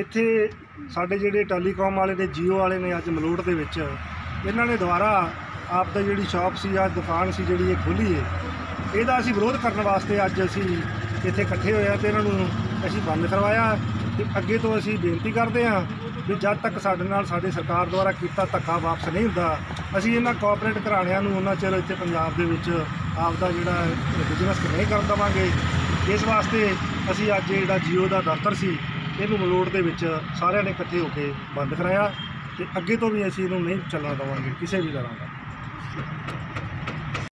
ਇੱਥੇ ਸਾਡੇ ਜਿਹੜੇ ਟੈਲੀਕਾਮ ਵਾਲੇ ਨੇ ਜੀਓ ਵਾਲੇ ਨੇ ਅੱਜ ਮਲੋਟ ਦੇ ਵਿੱਚ, ਇਹਨਾਂ ਨੇ ਦੁਬਾਰਾ ਆਪ ਦਾ ਜਿਹੜੀ ਸ਼ਾਪ ਸੀ ਆ ਦੁਕਾਨ ਸੀ ਜਿਹੜੀ ਇਹ ਖੋਲੀ ਹੈ ਇਹਦਾ ਅਸੀਂ ਵਿਰੋਧ ਕਰਨ ਵਾਸਤੇ ਅੱਜ ਅਸੀਂ ਇੱਥੇ ਇਕੱਠੇ ਹੋਏ ਆ ਤੇ ਇਹਨਾਂ ਨੂੰ ਅਸੀਂ ਬੰਦ ਕਰਵਾਇਆ ਤੇ ਅੱਗੇ ਤੋਂ ਅਸੀਂ ਬੇਨਤੀ ਕਰਦੇ ਹਾਂ ਵੀ ਜਦ ਤੱਕ ਸਾਡੇ ਨਾਲ ਸਾਡੇ ਸਰਕਾਰ ਦੁਆਰਾ ਕੀਤਾ ਧੱਕਾ ਵਾਪਸ ਨਹੀਂ ਹੁੰਦਾ, ਅਸੀਂ ਇਹਨਾਂ ਕੋਆਪਰੇਟ ਘਰਾਣਿਆਂ ਨੂੰ ਉਹਨਾਂ ਚਿਰ ਇੱਥੇ ਪੰਜਾਬ ਦੇ ਵਿੱਚ ਆਪ ਦਾ ਜਿਹੜਾ ਬਿਜ਼ਨਸ ਨਹੀਂ ਕਰਨ ਦੇਵਾਂਗੇ, ਇਸ ਵਾਸਤੇ ਅਸੀਂ ਅੱਜ ਜਿਹੜਾ ਜੀਓ ਦਾ ਦਫ਼ਤਰ ਸੀ ਇਹਨੂੰ ਮਲੋੜ ਦੇ ਵਿੱਚ ਸਾਰਿਆਂ ਨੇ ਇਕੱਠੇ ਹੋ ਕੇ ਬੰਦ ਕਰਾਇਆ ਤੇ ਅੱਗੇ ਤੋਂ ਵੀ ਅਸੀਂ ਇਹਨੂੰ ਨਹੀਂ ਚੱਲਣ ਦੇਵਾਂਗੇ ਕਿਸੇ ਵੀ ਤਰ੍ਹਾਂ ਦਾ।